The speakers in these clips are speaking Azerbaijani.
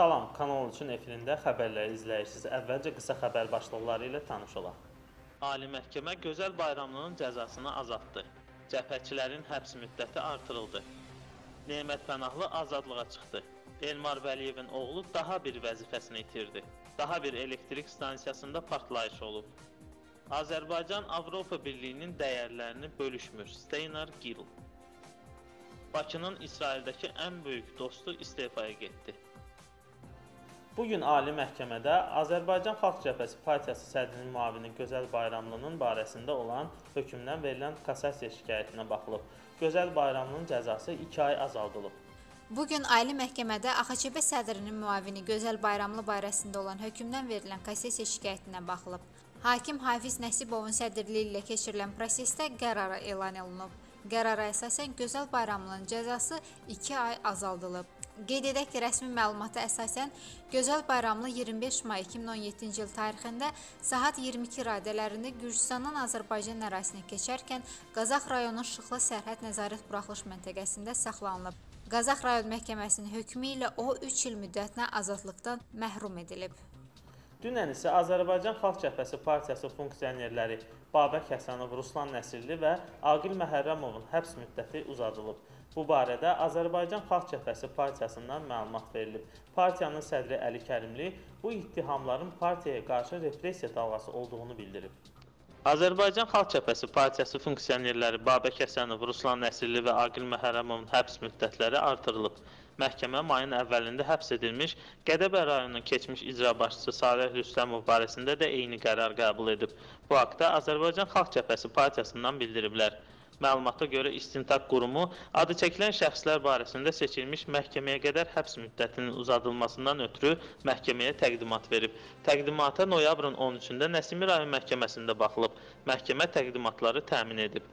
Salam, kanal üçün efirində xəbərləri izləyirsiniz. Əvvəlcə qısa xəbər başlıqları ilə tanış olaq. Ali Məhkəmə Gözəl Bayramlının cəzasını azaltdı. Cəbhəçilərin həbs müddəti artırıldı. Nemət Pənahlı azadlığa çıxdı. Elmar Vəliyevin oğlu daha bir vəzifəsini itirdi. Daha bir elektrik stansiyasında partlayış olub. Azərbaycan Avropa Birliyinin dəyərlərini bölüşmür. Steinar Gill. Bakının İsraildəki ən böyük dostu istefaya getdi. Bu gün Ali Məhkəmədə Azərbaycan Xalq Cəbhəsi Partiyası sədrinin müavini Gözəl Bayramlının barəsində olan hökmdən verilən kassasiya şikayətinə baxılıb. Gözəl Bayramlının cəzası 2 ay azaldılıb. Bu gün Ali Məhkəmədə AXÇB sədrinin müavini Gözəl Bayramlı barəsində olan hökmdən verilən kassasiya şikayətinə baxılıb. Hakim Hafiz Nəsibovun sədrliyi ilə keçirilən prosesdə qərara elan olunub. Qərara əsasən Gözəl Bayramlının cəzası 2 ay azaldılıb. Qeyd edək ki, rəsmi məlumata əsasən Gözəl Bayramlı 25 may 2017-ci il tarixində saat 22 radələrində Gürcüstandan Azərbaycan ərazisinə keçərkən Qazax rayonu Şıxlı sərhəd nəzarət buraxılış məntəqəsində saxlanılıb. Qazax rayon məhkəməsinin hökmü ilə o 3 il müddətinə azadlıqdan məhrum edilib. Dünən isə Azərbaycan Xalq Cəbhəsi Partiyası funksionerləri Babək Həsənov, Ruslan Nəsirli və Aqil Məhərrəmovun həbs müddəti uzadılıb. Bu barədə Azərbaycan Xalq Cəbhəsi partiyasından məlumat verilib. Partiyanın sədri Əli Kərimli bu ittihamların partiyaya qarşı repressiya dalğası olduğunu bildirib. Azərbaycan Xalq Cəbhəsi partiyası funksionerləri Babək Həsənov, Ruslan Nəsirli və Aqil Məhərrəmovun həbs müddətləri artırılıb. Məhkəmə mayın əvvəlində həbs edilmiş Qədəbə rayonunun keçmiş icra başçısı Salih Rüstəmov barəsində də eyni qərar qəbul edib. Bu haqda Azərbaycan Xalq Cəbhəsi partiyasından bildiriblər. Məlumata görə istintaq qurumu adı çəkilən şəxslər barəsində seçilmiş məhkəməyə qədər həbs müddətinin uzadılmasından ötürü məhkəməyə təqdimat verib. Təqdimata noyabrın 13-də Nəsimi rayon məhkəməsində baxılıb. Məhkəmə təqdimatları təmin edib.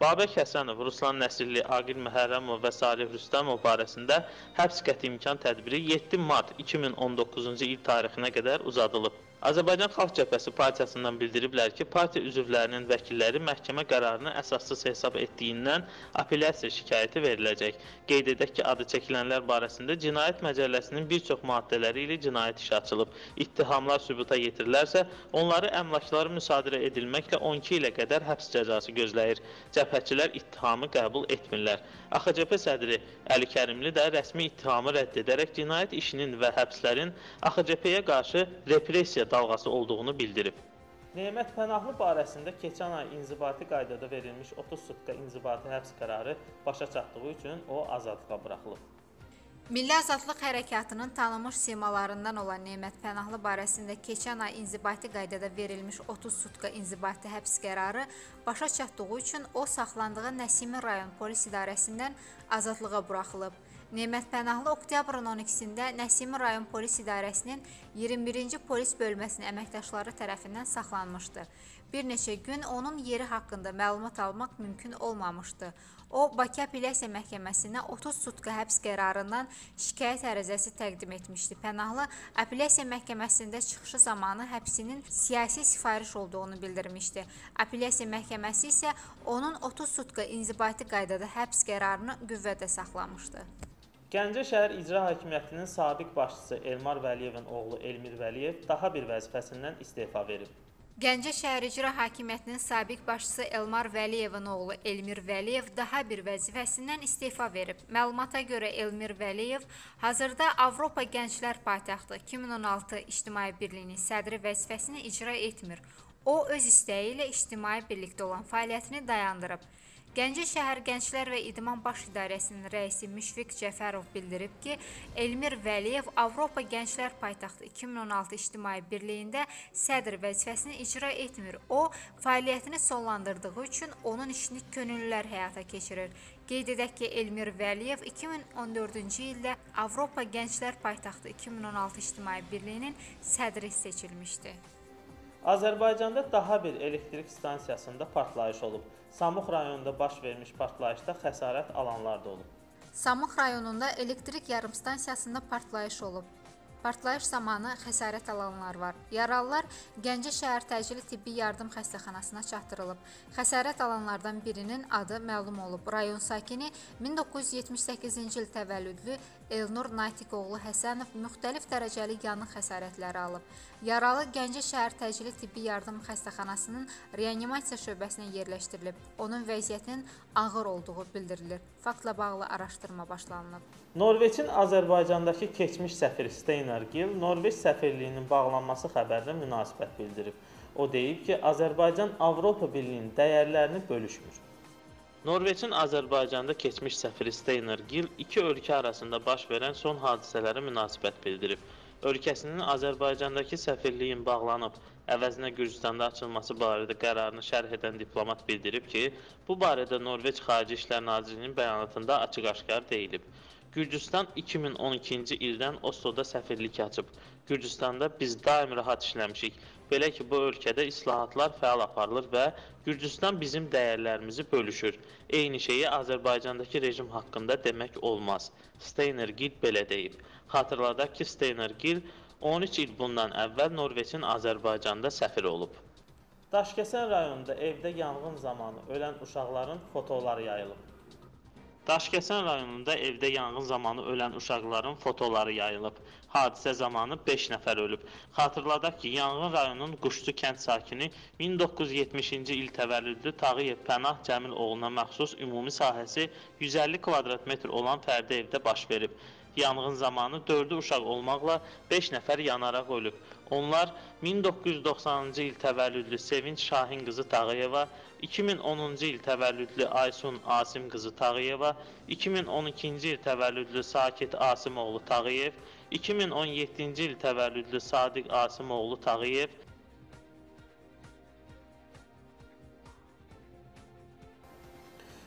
Babək Həsənov, Ruslan Nəsirli, Aqil Məhərrəmov və Salih Rüstəmov barəsində həbs qəti imkan tədbiri 7 mart 2019-cu il tarixinə qədər uzadılıb. Azərbaycan Xalq Cəbhəsi partiyasından bildiriblər ki, partiya üzvlərinin vəkilləri məhkəmə qərarını əsassız hesab etdiyindən apellyasiya şikayəti veriləcək. Qeyd edək ki, adı çəkilənlər barəsində Cinayət Məcəlləsinin bir çox maddələri ilə cinayət işi açılıb. İttihamlar sübuta yetirilərsə, onları əmlakları müsadirə edilməklə 12 ilə qədər həbs cəzası gözləyir. Cəbhəçilər ittihamı qəbul etmirlər. AXCP sədri Əli Kərimli də rəsmi ittihamı rədd edərək cinayət işinin və həbslərin AXCP-yə qarşı repressiya dalğası olduğunu bildirib. Nemət Pənahlı barəsində keçən ay inzibati qaydada verilmiş 30 sutka inzibati həbs qərarı başa çatdığı üçün o azadlığa buraxılıb. Milli Azadlıq Hərəkatının tanınmış simalarından olan Nemət Pənahlı barəsində keçən ay inzibati qaydada verilmiş 30 sutka inzibati həbs qərarı başa çatdığı üçün o saxlandığı Nəsimi rayon polis idarəsindən azadlığa buraxılıb. Nemət Pənahlı oktyabrın 12-də Nəsimi rayon polis idarəsinin 21-ci polis bölməsinin əməkdaşları tərəfindən saxlanmışdı. Bir neçə gün onun yeri haqqında məlumat almaq mümkün olmamışdı. O, Bakı Apellyasiya Məhkəməsinə 30 sutka həbs qərarından şikayət ərizəsi təqdim etmişdi. Pənahlı Apellyasiya Məhkəməsində çıxışı zamanı həbsinin siyasi sifariş olduğunu bildirmişdi. Apellyasiya Məhkəməsi isə onun 30 sutka inzibati qaydada həbs qərarını qüvvədə saxlamışdı. Gəncə şəhər icra hakimiyyətinin sabiq başçısı Elmar Vəliyevin oğlu Elmir Vəliyev daha bir vəzifəsindən istefa verib. Gəncə şəhər icra hakimiyyətinin sabiq başçısı Elmar Vəliyevin oğlu Elmir Vəliyev daha bir vəzifəsindən istefa verib. Məlumata görə Elmir Vəliyev hazırda Avropa Gənclər Paytaxtı 2016 İctimai Birliyinin sədri vəzifəsini icra etmir. O öz istəyi ilə ictimai birlikdə olan fəaliyyətini dayandırıb. Gəncə şəhər Gənclər və İdman Baş İdarəsinin rəisi Müşfiq Cəfərov bildirib ki, Elmir Vəliyev Avropa Gənclər Paytaxtı 2016 İctimai Birliyində sədr vəzifəsini icra etmir. O, fəaliyyətini sonlandırdığı üçün onun işini könüllülər həyata keçirir. Qeyd edək ki, Elmir Vəliyev 2014-cü ildə Avropa Gənclər Paytaxtı 2016 İctimai Birliyinin sədri seçilmişdi. Azərbaycanda daha bir elektrik stansiyasında partlayış olub. Samux rayonunda baş vermiş partlayışda xəsarət alanlar da olub. Samux rayonunda elektrik yarımstansiyasında partlayış olub. Partlayış zamanı xəsarət alanlar var. Yaralılar Gəncə şəhər təcili tibbi yardım xəstəxanasına çatdırılıb. Xəsarət alanlardan birinin adı məlum olub. Rayon sakini 1978-ci il təvəllüdlü Elnur Natiqoğlu Həsənov müxtəlif dərəcəli yanıq xəsarətləri alıb. Yaralı Gəncə şəhər təcili tibbi yardım xəstəxanasının reanimasiya şöbəsinə yerləşdirilib. Onun vəziyyətinin ağır olduğu bildirilir. Faktla bağlı araşdırma başlanılıb. Norveçin Azərbaycandakı keçmiş səfiri Steinar Gill Norveç səfirliyinin bağlanması xəbərinə münasibət bildirib. O deyib ki, Azərbaycan Avropa Birliyinin dəyərlərini bölüşmür. Norveçin Azərbaycanda keçmiş səfiri Steiner Gill iki ölkə arasında baş verən son hadisələrə münasibət bildirib. Ölkəsinin Azərbaycandakı səfirliyin bağlanıb, əvəzinə Gürcüstanda açılması barədə qərarını şərh edən diplomat bildirib ki, bu barədə Norveç Xarici İşlər Nazirliyinin bəyanatında açıq-aşkar deyilib. Gürcüstan 2012-ci ildən Osloda səfirlik açıb. Gürcüstanda biz daim rahat işləmişik. Belə ki, bu ölkədə islahatlar fəal aparılır və Gürcüstan bizim dəyərlərimizi bölüşür. Eyni şeyi Azərbaycandakı rejim haqqında demək olmaz. Steiner Gill belə deyib. Xatırladaq ki, Steiner Gill 13 il bundan əvvəl Norveçin Azərbaycanda səfiri olub. Daşkəsən rayonunda evdə yanğın zamanı ölən uşaqların fotoları yayılıb. Daşkəsən rayonunda evdə yanğın zamanı ölən uşaqların fotoları yayılıb. Hadisə zamanı 5 nəfər ölüb. Xatırladaq ki, yanğın rayonunun Quşçu kənd sakini 1970-ci il təvəllüdlü Tağıyev Pənah Cəmil oğluna məxsus ümumi sahəsi 150 kvadrat metr olan fərdi evdə baş verib. Yanğın zamanı 4 uşaq olmaqla 5 nəfər yanaraq ölüb. Onlar 1990-cı il təvəllüdlü Sevinç Şahin qızı Tağıyeva, 2010-cu il təvəllüdlü Aysun Asim qızı Tağıyeva, 2012-ci il təvəllüdlü Sakit Asimoğlu Tağıyev, 2017-ci il təvəllüdlü Sadiq Asimoğlu Tağıyev,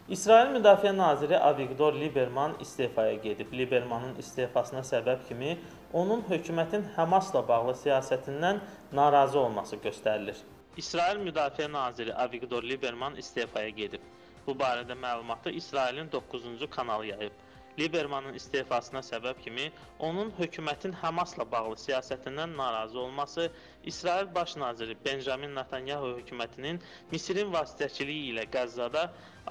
İsrail Müdafiə naziri Avigdor Liberman istefaya gedib. Libermanın istefasına səbəb kimi onun hökumətin Həmasla bağlı siyasətindən narazı olması göstərilir. İsrail Müdafiə naziri Avigdor Liberman istefaya gedib. Bu barədə məlumatı İsrailin 9-cu kanalı yayıb. Libermanın istefasına səbəb kimi onun hökumətin Həmasla bağlı siyasətindən narazı olması, İsrail Baş naziri Benjamin Netanyahu hökumətinin Misirin vasitəçiliyi ilə Qəzzada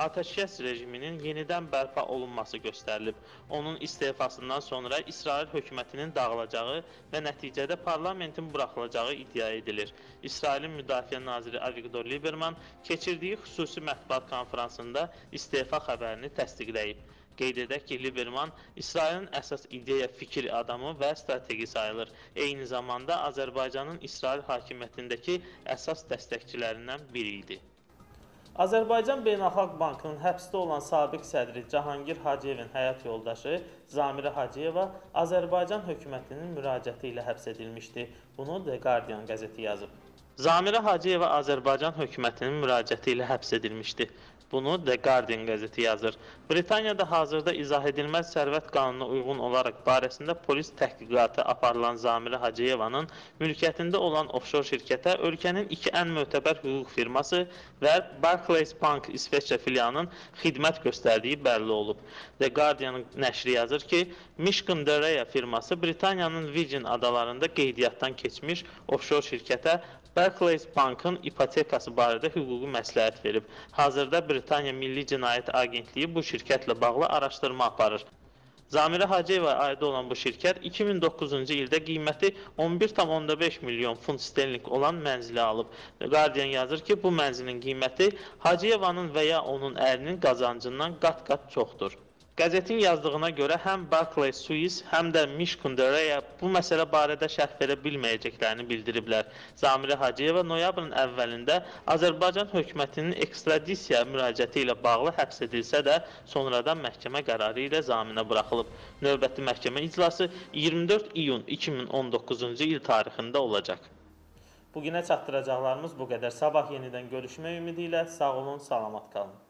atəşkəs rejiminin yenidən bərpa olunması göstərilib. Onun istefasından sonra İsrail hökumətinin dağılacağı və nəticədə parlamentin buraxılacağı iddia edilir. İsrailin Müdafiə naziri Avigdor Liberman keçirdiyi xüsusi mətbuat konfransında istefa xəbərini təsdiqləyib. Qeyd edək ki, Liberman İsrailin əsas ideya fikir adamı və strateji sayılır. Eyni zamanda Azərbaycanın İsrail hakimiyyətindəki əsas dəstəkçilərindən biri idi. Azərbaycan Beynəlxalq Bankının həbsdə olan sabiq sədri Cahangir Hacıyevin həyat yoldaşı Zamirə Hacıyeva Azərbaycan hökumətinin müraciəti ilə həbs edilmişdi. Bunu The Guardian qəzeti yazıb. Zamirə Hacıyeva Azərbaycan hökumətinin müraciəti ilə həbs edilmişdi. Bunu The Guardian qəzeti yazır. Britaniyada hazırda izah edilməz sərvət qanununa uyğun olaraq barəsində polis təhqiqatı aparılan Zamirə Hacıyevanın mülkiyyətində olan ofşor şirkətə ölkənin iki ən mötəbər hüquq firması və Barclays Bank İsveçrə filialının xidmət göstərdiyi bəlli olub. The Guardian nəşri yazır ki, Michigan Dereya firması Britaniyanın Virgin adalarında qeydiyyatdan keçmiş ofşor şirkətə Barclays Bankın ipotekası barədə hüquqi məsləhət verib. Hazırda Britaniya Milli Cinayət Agentliyi bu şirkətlə bağlı araşdırma aparır. Zamirə Hacıyeva aid olan bu şirkət 2009-cu ildə qiyməti 11,5 milyon funt sterling olan mənzili alıb. Guardian yazır ki, bu mənzilin qiyməti Hacıyevanın və ya onun ərinin qazancından qat-qat çoxdur. Qəzetin yazdığına görə həm Barclays Swiss, həm də Michigan Dereya bu məsələ barədə şərh verə bilməyəcəklərini bildiriblər. Zamirə Hacıyeva noyabrın əvvəlində Azərbaycan hökumətinin ekstradisiya müraciəti ilə bağlı həbs edilsə də, sonradan məhkəmə qərarı ilə zaminə buraxılıb. Növbəti məhkəmə iclası 24 iyun 2019-cu il tarixində olacaq. Bu günə çatdıracaqlarımız bu qədər. Sabah yenidən görüşmək ümidi ilə sağ olun, salamat qalın.